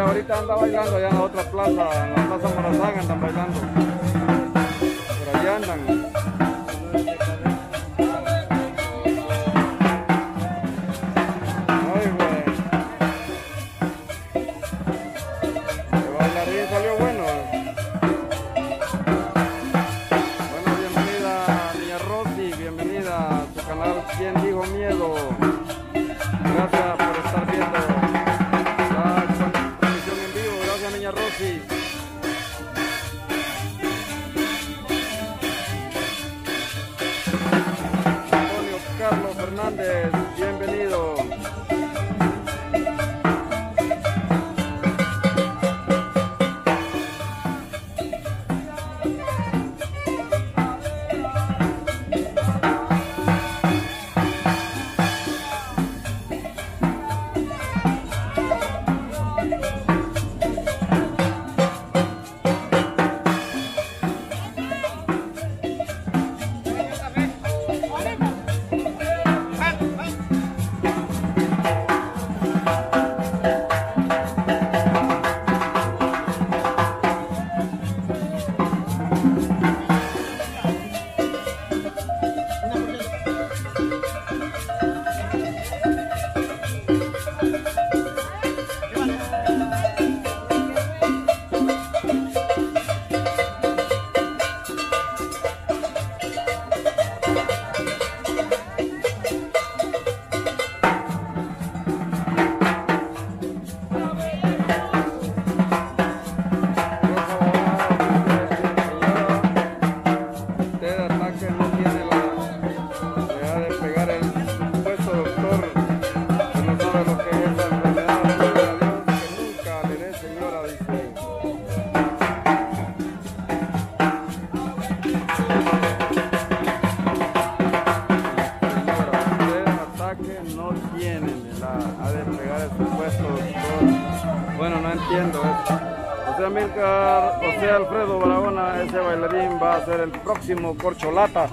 ahorita anda bailando allá en la otra plaza, en la plaza Morazán andan bailando. Por allá andan. a, a despegar estos puestos. Bueno, no entiendo eso. O sea, Milcar, o sea, Alfredo Barahona, ese bailarín va a ser el próximo corcholata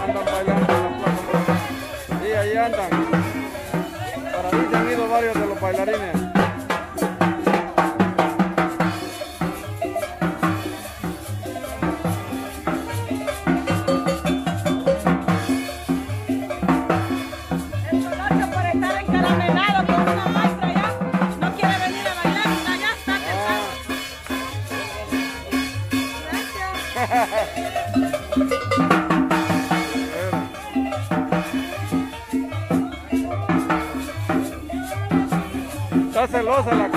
andan bailando en las plazas. Sí, ahí andan. Para mí se han ido varios de los bailarines. El por estar encaramelados. celosa la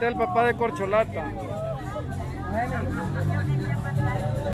el papá de Corcholata.